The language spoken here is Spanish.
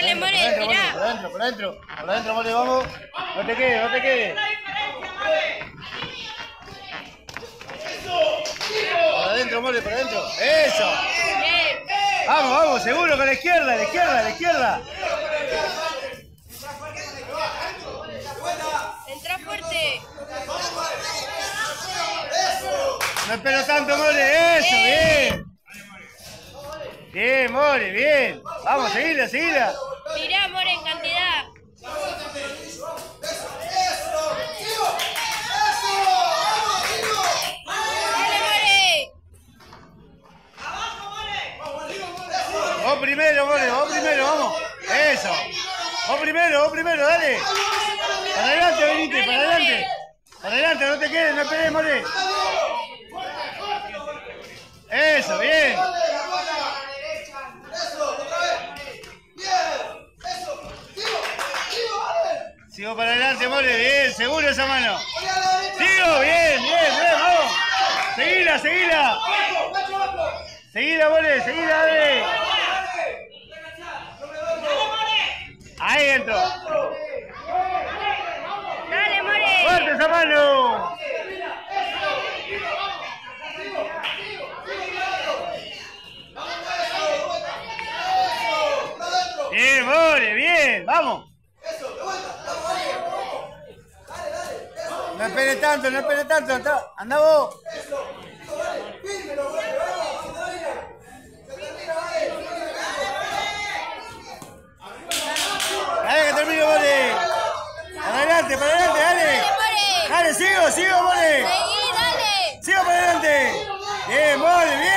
Dale, More, Por tirá. adentro, por adentro, por adentro, More, vamos. No te quedes, no te quedes. Por adentro, More, por adentro. Eso. Vamos, vamos, seguro con la izquierda, la izquierda, la izquierda. Entra fuerte. No espero tanto, More. Eso, bien. Bien, More, bien. Vamos, seguila, seguila. Tirá, More, en cantidad. Vos primero, More, vos primero, vamos. Eso. Vos primero, vos primero, dale. Para adelante, venite, para adelante. Para adelante, no te quedes, no esperes, More. Sigo para adelante, More, bien, seguro esa mano. Sigo, bien, bien, bien, vamos. Seguila, seguila. Seguila, More, seguila, dale. Ahí entro. Dale, More. ¡Fuerte esa mano! Bien, More, bien, vamos. No espere tanto, no espere tanto. Anda, vos. Se termina. Vale. Dale, que termine, vale. Para adelante, para adelante, dale. Dale, sigo, sigo, vale. Seguí, dale. Sigo para adelante. Bien, vale, bien.